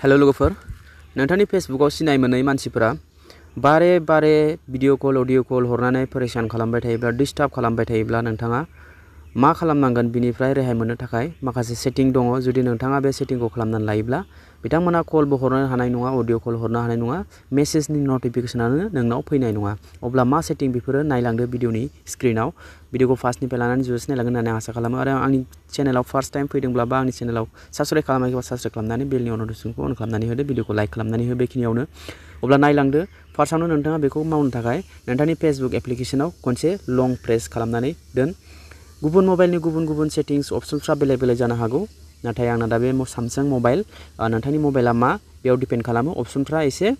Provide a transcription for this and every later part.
Hello' लोगोफोर। नोंथांनि फेसबुकआव सिनाय मोनै मानसिफोरा बारे बारे भिडिअ कल अडिअ कल हरनानै परेशान खालामबाय थायोब्ला डिस्टार्ब खालामबाय थायोब्ला नोंथाङा मा खालामनांगोन बिनिफ्राय रेहाय मोननो थाखाय माखासे सेटिं दङ जुदि नोंथाङा बे सेटिंखौ खालामनानै लायोब्ला बिथांमोना कलबो हरनो हानाय नङा अडिअ कल हरनो हानाय नङा मेसेजनि नटिफिकेसनानो नोंनाव फैनाय नङा अब्ला मा सेटिं बेफोरो नायलांदो भिडिअनि स्क्रिनाव भिडिअखौ फार्स्टनिफ्राय लानानै जोबजासिम नायलांगोन होननानै आसा खालामो आरो आंनि चेनेलाव फार्स्ट टाइम फैदोंब्ला बा आंनि चेनेलाव साबस्क्राइब खालामाखैबा साबस्क्राइब खालामनानै बेलनि नटिफिकेसनखौ अन खालामनानै होदो भिडिअखौ लाइक खालामनानै हो बेखिनियावनो अब्ला नायलांदो फार्स्टआवनो नोंथाङा बेखौ मावनो थाखाय नोंथांनि फेसबुक एप्लिकेसनाव खनसे लं प्रेस खालामनानै दोन गुबुन मबाइलनि गुबुन गुबुन सेटिंस अप्सनफ्रा बेलेग बेलेग जानो हागौ। नाथाय आंना दा बे सामसां मबाइल नोंथांनि मबाइला मा, बेयाव डिपेन्ड खालामो। अप्सनफ्रा एसे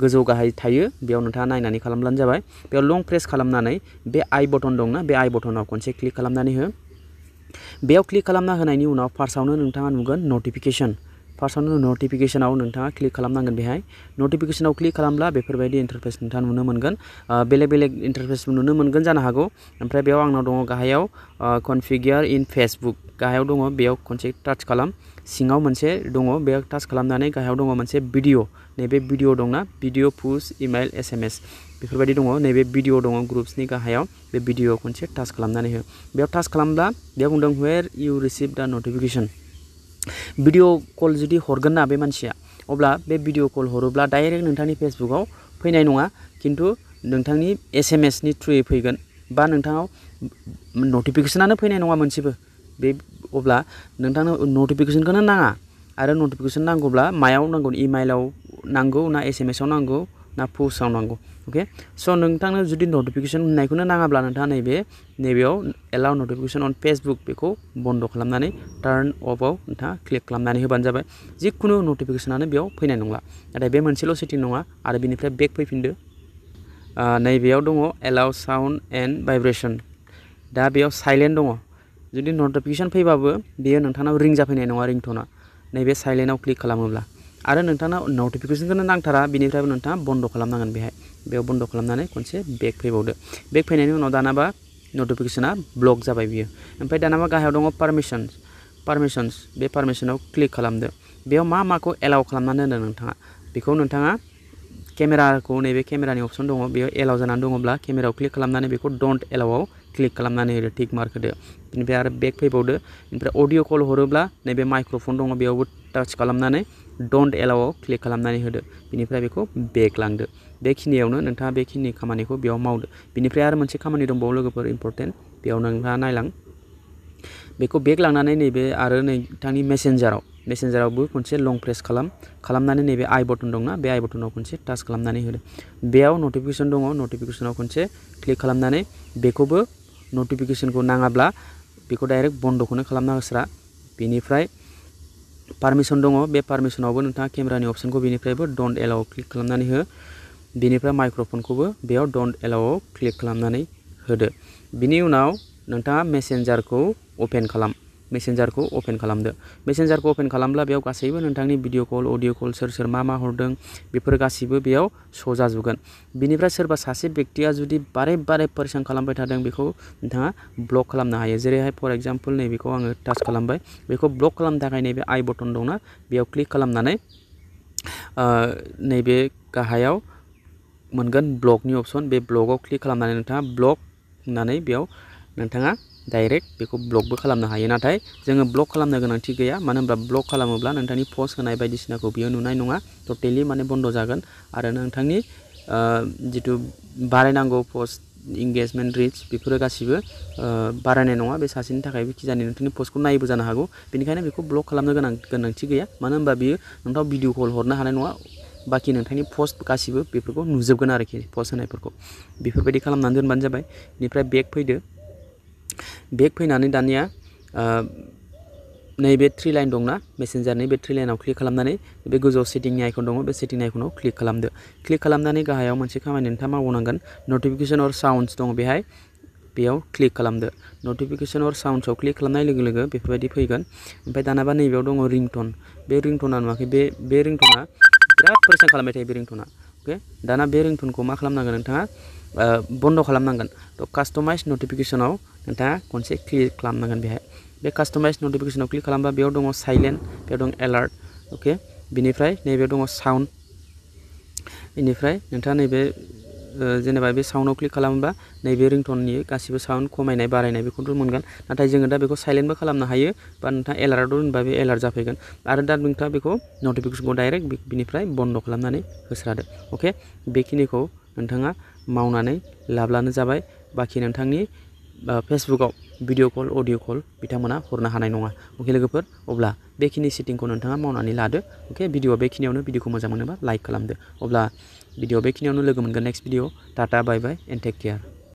गोजौ गाहाय थायो। बेयाव नोंथाङा नायनानै खालामब्लानो जाबाय। बेयाव लं प्रेस खालामनानै बे आइ बटन दंना बे आइ बटनाव खनसे क्लिक खालामनानै हो। बेयाव क्लिक खालामना होनायनि उनाव फार्स्टआवनो नोंथाङा नुगोन नटिफिकेसन फार्स्टआवनो नटिफिकेसनाव नोंथाङा क्लिक खालामनांगोन बेहाय। नटिफिकेसनाव क्लिक खालामब्ला बेफोरबायदि इन्टारफेस नोंथाङा नुनो मोनगोन। बेलेग बेलेग इन्टारफेस नुनो मोनगोन जानो हागौ। ओमफ्राय बेयाव आंनाव दङ गाहायाव कनफिगियार इन फेसबुक। गाहायाव दङ, बेयाव खनसे टाच खालाम। सिङाव मोनसे दङ, बेयाव टाच खालामनानै गाहायाव दङ मोनसे भिडिअ नैबे भिडिअ दंना? भिडिअ पुस इमेल एस एम एस बेफोरबायदि दङ। नैबे भिडिअ दङ ग्रुप्सनि गाहायाव। बे भिडिअ खनसे टाच खालामनानै हो। बेयाव टाच खालामब्ला, बेयाव बुंदों वेर इउ रिसिभ दा नटिफिकेसन भिडिअ कल जुदि हरगोन ना बे मानसिया अब्ला बे भिडिअ कल हरोब्ला डाइरेक्ट नोंथांनि फेसबुकआव फैनाय नङा खिन्थु नोंथांनि एस एम एसनि थ्रुयै फैगोन बा नोंथाङाव नटिफिकेसनानो फैनाय नङा मोनसेबो बे अब्ला नोंथांनो नटिफिकेसनखौनो नाङा आरो नटिफिकेसन नांगौब्ला मायाव नांगौ इमेलाव नांगौ ना एस एम एसआव नांगौ ना पस्टआव नांगौ अके स' नोंथांनो जुदि नटिफिकेसन होननायखौनो नाङाब्ला नोंथाङा नैबे नैबेयाव एलाउ नटिफिकेसन अन फेसबुक बेखौ बन्द' खालामनानै टार्न अफआव नोंथाङा क्लिक खालामनानै होबानो जाबाय जिखुनु नटिफिकेसनानो बेयाव फैनाय नंला नाथाय बे मोनसेल' सेटिं नङा आरो बिनिफ्राय बेक फैफिनदो नैबेयाव दङ एलाउ साउन्ड एन्ड भाइब्रेसन दा बेयाव साइलेन्ट दङ जुदि नटिफिकेसन फैबाबो बेयो नोंथांनाव रिं जाफैनाय नङा रिंटना नैबे साइलेन्टआव क्लिक खालामोब्ला आरो नोंथांना नटिफिकेसनखौनो नांथारा, बिनिफ्रायबो नोंथाङा बन्द' खालामनांगोन बेहाय। बेयाव बन्द' खालामनानै खनसे बेक फैबावदो। बेक फैनायनि उनाव दानाबा नटिफिकेसना ब्लक जाबाय बियो। ओमफ्राय दानाबा गाहायाव दङ पारमिसन्स पारमिसन्स बे पारमिसनाव क्लिक खालामदो। बेयाव मा माखौ एलाउ खालामनानै होनदों नोंथाङा? बेखौ नोंथाङा केमेराखौ नैबे केमेरानि अपसन दङ। बेयाव एलाउ जानानै दङब्ला केमेरायाव क्लिक खालामनानै बेखौ डन्ट एलाउआव क्लिक खालामनानै होदो टिक मार्क होदो। बेनिफ्राय आरो बेक फैबावदो। ओमफ्राय अडिअ कल हरोब्ला नैबे माइक्र'फन दङ, बेयावबो टाच खालामनानै डन्ट एलाउआव क्लिक खालामनानै होदो। बिनिफ्राय बेखौ बेक लांदो बेखिनियावनो नोंथाङा बेखिनि खामानिखौ बेयाव मावदो। बिनिफ्राय आरो मोनसे खामानि दंबावो लोगोफोर इम्परटेन्ट बेयाव नोंथाङा नायलां। बेखौ बेक लांनानै नैबे आरो नोंथांनि मेसेन्जाराव मेसेन्जारावबो खनसे लं प्रेस खालाम। खालामनानै नैबे आइ बटन दंना? बे आइ बटनाव खनसे टाच खालामनानै होदो। बेयाव नटिफिकेसन दङ। नटिफिकेसनाव खनसे क्लिक खालामनानै बेखौबो नटिफिकेसनखौ नाङाब्ला बेखौ डाइरेक्ट बन्द'खौनो खालामना होस्रा। बेनिफ्राय पारमिसन दङ। बे पारमिसनावबो नोंथाङा केमेरानि अपसनखौ बेनिफ्रायबो डन्ट एलाउ क्लिक खालामनानै हो। बेनिफ्राय माइक्र'फनखौबो बेयाव डन्ट एलाउआव क्लिक खालामनानै होदो। बिनि उनाव नोंथाङा मेसेन्जारखौ अपेन खालाम। मेसेन्जारखौ अपेन खालामदो। मेसेन्जारखौ अपेन खालामब्ला बेयाव गासैबो नोंथांनि कल अडिअ कल सोर सोर मा मा हरदों, बेफोर गासिबो बेयाव श' जाजोबगोन बिनिफ्राय सासे बेक्तिया जुदि बारे बारे परेशान खालामबाय थादों, बेखौ नोंथाङा ब्लक खालामनो हायो। जेरैहाय फर एग्ज़ाम्पल नैबेखौ टाच खालामबाय। ब्लक खालामनो थाखाय नैबे बटन दंना? बेयाव क्लिक खालामनानै नैबे गाहायाव मोनगोन ब्लकनि अपसन बे ब्लकआव क्लिक खालामनानै ब्लक होननानै बेयाव नोंथाङा डाइरेक्ट बेखौ ब्लकबो खालामनो हायो। नाथाय जोङो ब्लक खालामनो गोनांथि गैया। मानो होनब्ला ब्लक खालामोब्ला नोंथांनि पस्ट होनाय बायदिसिनाखौ बियो नुनाय नङा। टटेलि माने बन्द' जागोन। आरो नोंथांनि जिथु बारायनांगौ पस्ट इंगेजमेन्ट रिच बेफोरो गासिबो बारायनाय नङा। बे सासेनि थाखायबो खिजानि नोंथांनि पस्टखौ नायबो जानो हागौ। बेनिखायनो बेखौ ब्लक खालामनो गोनां, गोनांथि गैया। मानो होनबा बियो नोंथाङा भिडिअ कल हरनो हानाय नङा। बाखि नोंथांनि पस्ट गासिबो बेफोरखौ नुजोबगोन आरोखि पस्ट होनायफोरखौ। बेफोरबायदि खालामनानै दोनबानो जाबाय। बेनिफ्राय बेक फैदो। बेक फैनानै दानिया नैबे थ्रि लाइन दंना? मेसेन्जारनि बे थ्रि लाइनाव क्लिक खालामनानै बे गोजौआव सेटिंनि आइकन दङ, बे सेटिंनि आइकनाव क्लिक खालामदो। क्लिक खालामनानै गाहायाव मोनसे खामानि नोंथाङा मावनांगोन। नटिफिकेसन अर साउन्डस दङ बेहाय, बेयाव क्लिक खालामदो। नटिफिकेसन अर साउन्डसआव क्लिक खालामनाय लोगो लोगो बेफोरबायदि फैगोन। ओमफ्राय दानाबा नैबेयाव दङ रिंटन बे रिंटना नुवाखै? बे बे रिंटना बिराद परेशान खालामबाय थायो बे रिंटना अके दाना बे रिंटनखौ मा खालामनांगोन नोंथाङा? बन्द' खालामनांगोन। थ' कास्टमाइज नटिफिकेसनाव नोंथाङा खनसे क्लिक खालामनांगोन बेहाय। बे कास्टमाइज नटिफिकेसनाव क्लिक खालामबा बेयाव दङ साइलेन्ट बेयाव दं एलार्ट अके बिनिफ्राय नैबे दङ साउन्ड बेनिफ्राय नोंथाङा नैबे जेनेबा बे साउन्डआव क्लिक खालामोबा नैबे रिंटननि गासिबो साउन्ड खमायनाय, बारायनाय बेखौथ' मोनगोन। नाथाय जोङो दा बेखौ साइलेन्टबो खालामनो हायो बा नोंथाङा एलार्टआव दोनबा बे एलार्ट जाफैगोन। आरो दा नोंथाङा बेखौ नटिफिकेसनखौ डाइरेक्ट बिनिफ्राय बंद खालामनानै होस्रादो अके बेखिनिखौ नोंथाङा मावनानै लाब्लानो जाबाय बाखि नोंथांनि फेसबुकआव भिडिअ कल अडिअ कल बिथांमोना हरनो हानाय नङा अके लोगोफोर अब्ला बेखिनि सेटिंखौ नोंथाङा मावनानै लादो अके भिडिअ बेखिनियावनो भिडिअखौ मोजां मोनोबा लाइक खालामदो अब्ला भिडिअ बेखिनियावनो लोगो मोनगोन next video tata bye bye and take care